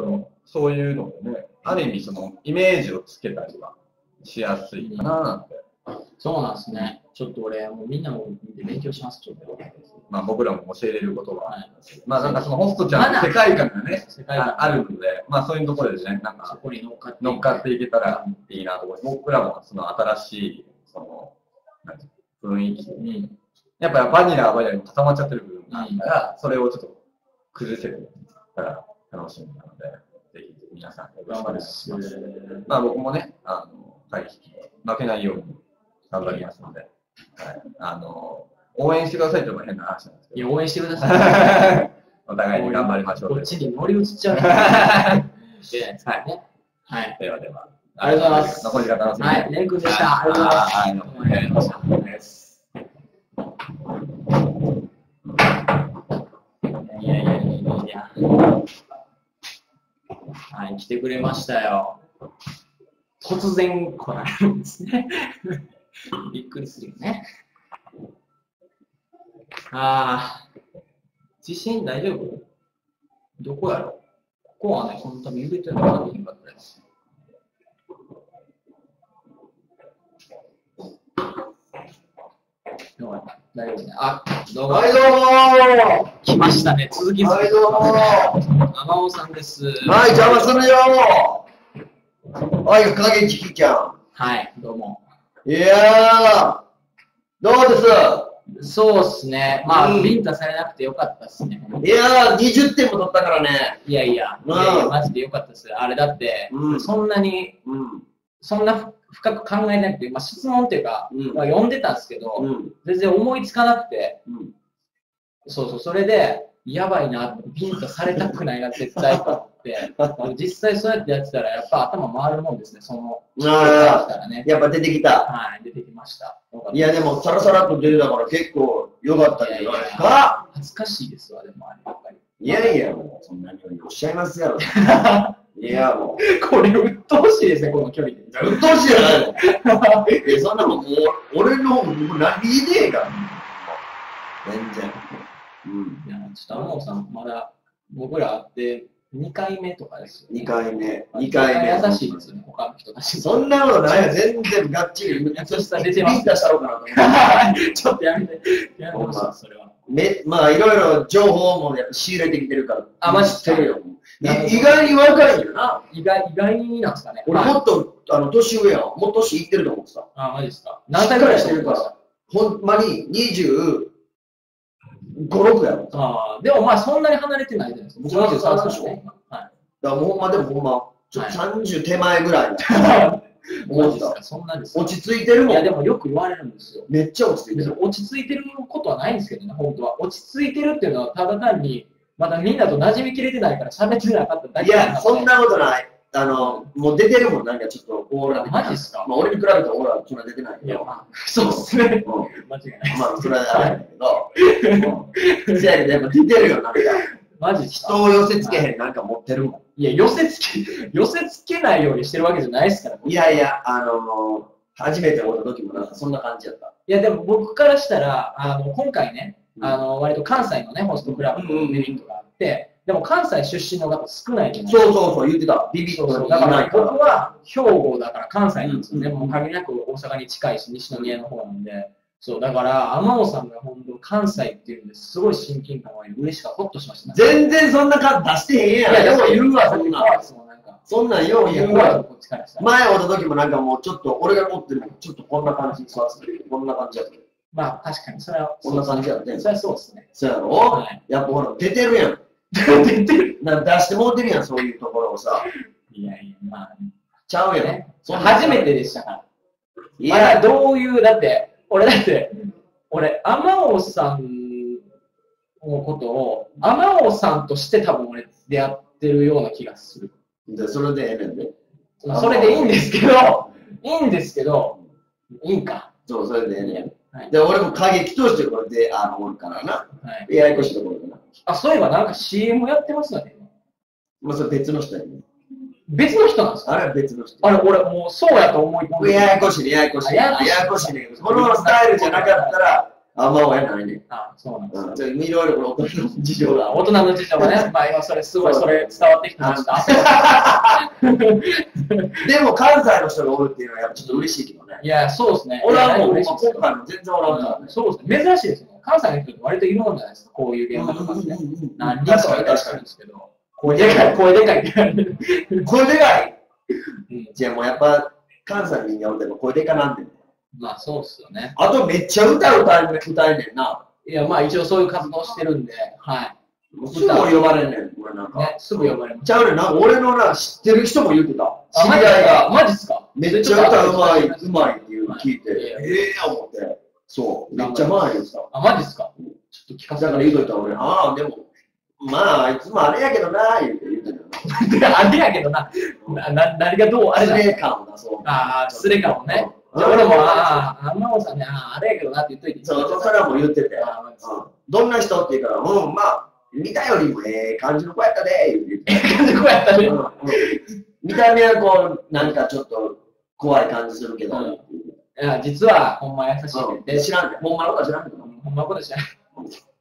から、そういうのでね、ある意味そのイメージをつけたりはしやすいかななんて。そうなんですね。ちょっと俺、もうみんなも見て勉強します、ちょっと。まあ僕らも教えれることは、はい。まあなんかそのホストちゃんの世界観がね、世界観ああるので、まあそういうところでね、なんそかこに乗っかって乗っかっていけたらいいなと思います。僕らもその新しい、その、雰囲気うん。やっぱバニラはバニラに固まっちゃってる部分があるから、それをちょっと崩せるたら楽しみなので、ぜひ皆さんよろしくお願いします。まあ僕もね、あの、はい、負けないように頑張りますので、はい、あの、応援してくださいっていうのも変な話なんですけど、いや、応援してください。お互いに頑張りましょうこっちに乗り移っちゃう。しれないですからね。はい。ではでは。ありがとうございます残りが楽しみ。はい、レン君でした。ありがとうございます。はい、どうもありがとうございました。いやいやいやいやいや。はい、来てくれましたよ。突然来られるんですね。びっくりするよね。ああ、地震大丈夫？どこやろ？ここはね、この多分揺れてるのかなかったです。どうや大丈夫ね。あ、どうも。はい、どうも来ましたね。続きはい、どうも天尾さんです。はい、邪魔するよはい、影チキちゃはい、どうも。ん。いやー、どうです？そうっすね。まあ、うんビンタされなくてよかったっすね。いやー、20点も取ったからね。いやいや、うんいやいやマジでよかったっす。あれだって、うんそんなに、うん。そんなふ深く考えなくて、まあ、質問っていうか、うんまあ、読んでたんですけど、うん。全然思いつかなくて、うん。そうそう、それで、やばいな、ビンタされたくないな、絶対と思って、実際そうやってやってたら、やっぱ頭回るもんですね、その。やっぱ出てきた。はい、出てきました。いや、でも、サラサラっと出てたから結構良かったんじゃない？ですか恥ずかしいですわ、でもあれ、やっぱり。いやいや、もう、そんなにおっしゃいますやろ。いや、もう。これ、鬱陶しいですね、この距離で。うっとうしいじゃないの え、そんなもん、もう、俺の、もう何でえから。全然。うん。いや、ちょっと天野さん、まだ僕ら会って2回目とかですよ、ね。2回目、2二回目。優しいですよね、他の人たち。そんなことないよ、全然が っちり。優しさ出てますビンタしたろうかなと思って。ちょっとやめて、やめてほしいそれは。めまあ、いろいろ情報もやっぱ仕入れてきてるから。あマジっすか知ってるよ。意外に若いよな。意外、意外になんですかね。俺はいもっと、あの、年上やん。もっと年いってると思ってた。あ、マジですか。何歳ぐらいしてるかしっかほんまに25、6やろ。だかああ、でもまあそんなに離れてないじゃないですか。僕そう23そう歳ね。今はい。らもうほんまでもほんま、ちょっと30手前ぐらいな。思ってた マジですか、そんなですか。落ち着いてるもいや、ん。でもよく言われるんですよ。めっちゃ落ち着いてる。落ち着いてることはないんですけどね、本当は。落ち着いてるっていうのは、ただ単に、まだみんなと馴染みきれてないから喋ってなかっただいけや、そんなことない。あの、もう出てるもん、なんかちょっとオーラマジっすか？まあ、俺に比べたらオーラそんな出てないけいや、ど。まあ、そうっすね。うん間違いない。まあ、それはあれだけど。うんせやけど、やっぱ出てるよ、なんか。マジっすか？人を寄せつけへん、なんか持ってるもいや、寄せつけ、寄せつけないようにしてるわけじゃないですから。ん。いやいや、あの初めて会った時もなんかそんな感じやった。いや、でも僕からしたら、あの、今回ね、あの、割と関西のね、ホストクラブのメリットがあって、でも関西出身の方少ないじゃないですか。そうそうそう、言ってた。ビビッといそうそうだから。僕は兵庫だから関西なんですよね。うんもう限りなく大阪に近いし、西宮の方なんで。そう、だから、天野さんが本当関西っていうんですごい親近感があり、嬉しかほっとしました、全然そんな感じ出してへんやん。いや、でも言うわ、そんな。そんなんよう言うわ。前会った時もなんかもうちょっと、俺が持ってるのちょっとこんな感じに座ってるこんな感じやった。まあ、確かに、それは、こんな感じやってんそれはそうですね。そうやろ、はい。やっぱほら、出てるやん。出てる。な出してもうてるやん、そういうところをさ。いやいや、まあ、ちゃうやん。ね、初めてでしたから。いや、どういう、だって、俺だって、俺、天尾さんのことを、天尾さんとして多分俺出会ってるような気がする。でそれでええねんで。それでいいんですけど、いいんですけど、いいんか。そう、それでええねん。はいで、俺も過激としてこれで、あの、おるからな。はい、ややこしいところでな。あ、そういえばなんか CM やってますよね。まあ、それ別の人やね別の人なんですか？あれは別の人。あれ、俺もうそうやと思い込んでややこしいね、ややこしいね。あややこしいややこしいね。このスタイルじゃなかったら、あんまはないね。あそうなんですうん。じゃあいろいろこれ大人の事情が。大人の事情がね、まあ今それすごいそれ伝わってきてました。でも関西の人がおるっていうのはやっぱちょっと嬉しいけどね。いや、そうですね。俺はもう、嬉しいですよ今回の全然おらんからね。そうですね。珍しいですね。関西の人って割といるもんじゃないですか。こういう現場とかってね。何人確かいらっに確かに。しゃるんですけど。声でかい、声でかい。声でかいうんじゃあもうやっぱ関西の人間おっても声でかなんで。まあそうっすよね。あとめっちゃ歌歌え歌えんねんな。いや、まあ一応そういう活動してるんで、はすぐ呼ばれんねん、俺なんい。か。ね、すぐ呼ばれます。ちゃうねん、なんか俺のな、知ってる人も言ってた。あ知り合いが。マジっすか？めっちゃ歌うまい、うい。まいっていうの聞いて、はいええ思って。そう、めっちゃ前言ってた。あ、マジっすか？ちょっと聞かせてだから言うといたら俺、ああ、でも、まあ、あいつもあれやけどな、言うて言ってたよ あれやけどな、な、な何がどう、あな。れだ失礼感を出そう。ああ、失礼かもね。俺も、ああ、あんまおさんね、ああ、あれやけどなって言っといて。そう、それはもう言ってて。どんな人って言うから、うん、まあ、見たよりもええ感じの子やったで、言うて。こうやったね。うんうん見た目はこう、なんかちょっと怖い感じするけど、うんいや、実は、ほんま優しいで知らんねほんまのことは知らんけど、ほんまのことじゃない。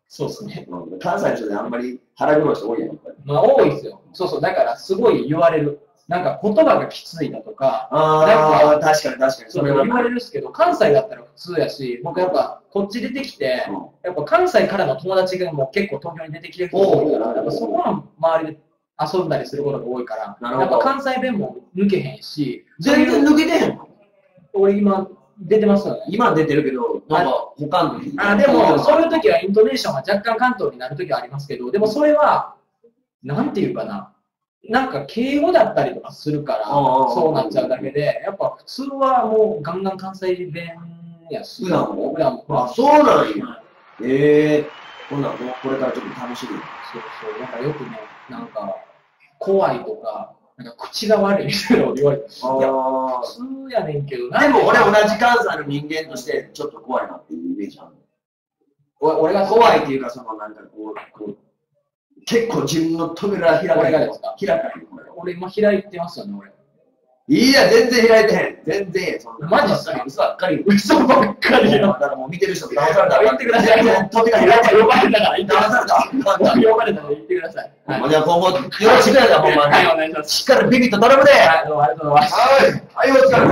そうっすね。うん関西の人であんまり腹黒い人多いやん。まあ、多いですよ。そうそう。だから、すごい言われる。なんか、言葉がきついだとか、ああ、確かに確かに。それは言われるんですけど、関西だったら普通やし、僕やっぱ、こっち出てきて、やっぱ関西からの友達がもう結構東京に出てきてる人が多いから、やっぱそこの周りで遊んだりすることが多いから、やっぱ関西弁も抜けへんし、全然抜けてへんの？俺今出てますよね。今出てるけど、なんか他の日あでも、そういう時はイントネーションが若干関東になる時はありますけど、でもそれは、なんていうかな、なんか敬語だったりとかするから、そうなっちゃうだけで、やっぱ普通はもうガンガン関西弁やし、普段も？普段も。あ、そうなんや。はいええほんならもうこれからちょっと楽しみ。そうそう、なんかよくね、なんか、怖いとか、なんか口が悪いみたいなのを言われて、いや、あ普通やねんけど、あ。でも俺同じ関西の人間としてちょっと怖いなっていうイメージある。お俺が怖いっていうか、そのなんかこう、こう結構自分の扉開か俺がですか？開かれ俺今開いてますよね、俺。いや、全然開いてへん。全然。そんなマジっすか？嘘ばっかり。嘘ばっかりよ。だからもう見てる人も騙されたら言ってください。扉開いて。呼ばれたから言ってく呼ばれたから言ってください。はい。じゃあ今後よろしくやで、ほんまに。はい、お願いします。しっかりビビッと頼むで。ははい、どうもありがとうございます。い。はい、お疲れ様。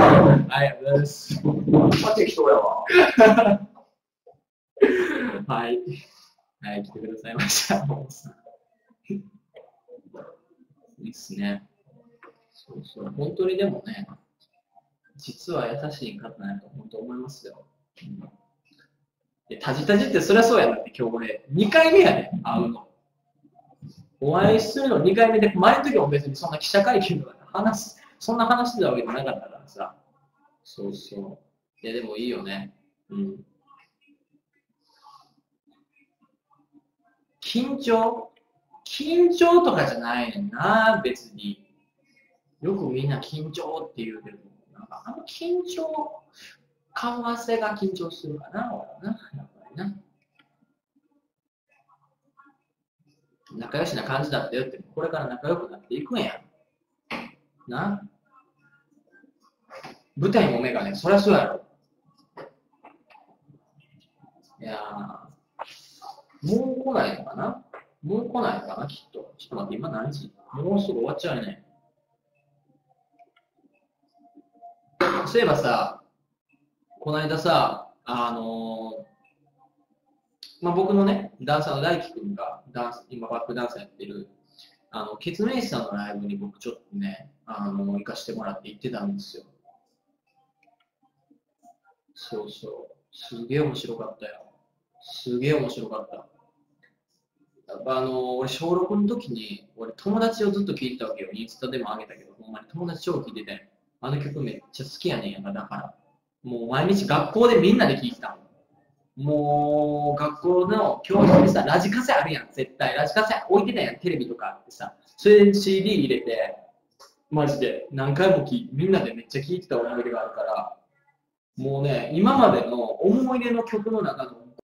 はい、ありがとうございます。まあ適当やわ。はい。はい、来てくださいました。いいっすね。そうそう、本当にでもね、実は優しい方なんと本当思いますよ。うんいやタジタジってそりゃそうやなって今日俺、2回目やね、会うの。お会いするの2回目で、前の時も別にそんな記者会見とか話す、そんな話してたわけじゃなかったからさ。そうそう。いや、でもいいよね。うん。緊張？緊張とかじゃないねんな、別に。よくみんな緊張って言うけど、なんかあの緊張、顔合わせが緊張するかな、俺はな、やっぱりな。仲良しな感じだったよって、これから仲良くなっていくんや。な。舞台も目がね、そりゃそうやろ。いや、もう来ないのかなもう来ないかな、きっと。ちょっと待って、今何時？もうすぐ終わっちゃうよね。そういえばさ、この間さ、あのーまあ、僕のね、ダンサーの大輝くんがダンス、今バックダンサーやってる、あの、ケツメイシさんのライブに僕ちょっとね、あの行かしてもらって行ってたんですよ。そうそう。すげえ面白かったよ。すげえ面白かった。あの俺、小6の時に、俺、友達をずっと聴いてたわけよ。インスタでも上げたけど、ほんまに友達超聴いてて、あの曲めっちゃ好きやねんやんか、だから。もう毎日学校でみんなで聴いてたも。う、学校の教室にさ、ラジカセあるやん、絶対。ラジカセ置いてたやん、テレビとかってさ。それで CD 入れて、マジで何回も聴い、みんなでめっちゃ聴いてた思い出があるから、もうね、今までの思い出の曲の中の